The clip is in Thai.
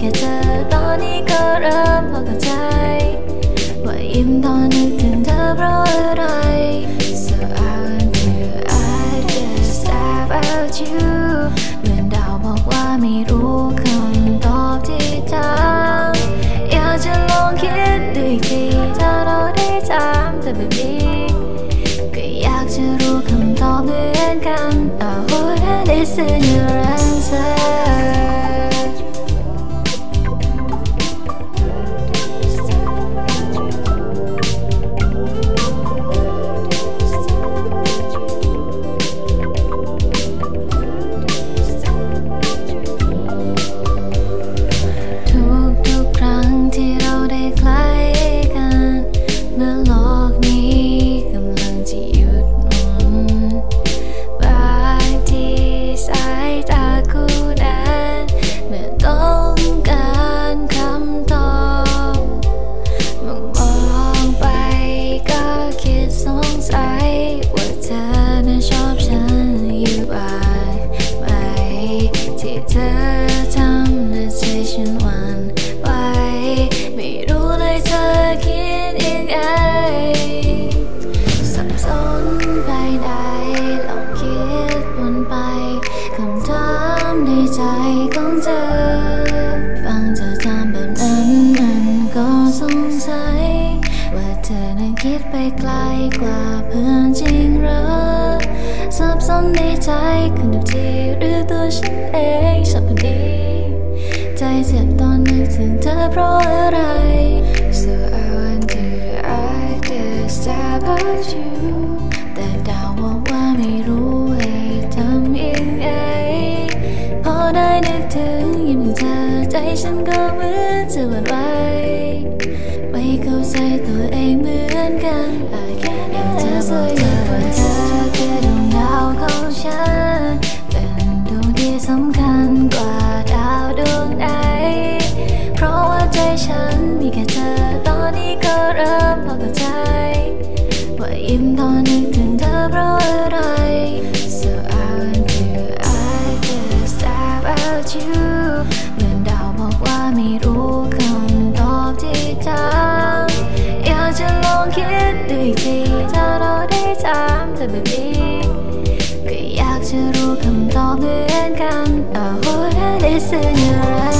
แค่เธอตอนนี้ก็เริ่มพอเข้าใจ ว่ายิ้มตอนนึกถึงเธอเพราะอะไร So I want to I just about you เหมือนดาวบอกว่าไม่รู้คำตอบที่ถามอยากจะลองคิดดูอีกทีถ้าเราได้ถามเธอแบบนี้ก็อยากจะรู้คำตอบเหมือนกัน I wanna listen your answer ของเธอ ฟังเธอทำแบบนั้นมันก็สงสัย ว่าเธอนั้นคิดไปไกลกว่าเพื่อนจริงหรือสับสนในใจคนทุกทีหรือตัวฉันเองชอบคนดี ใจเจ็บตอนนึกถึงเธอเพราะอะไร งเธ จะรู้คำตอบเหมือนกัน I wanna listen your answer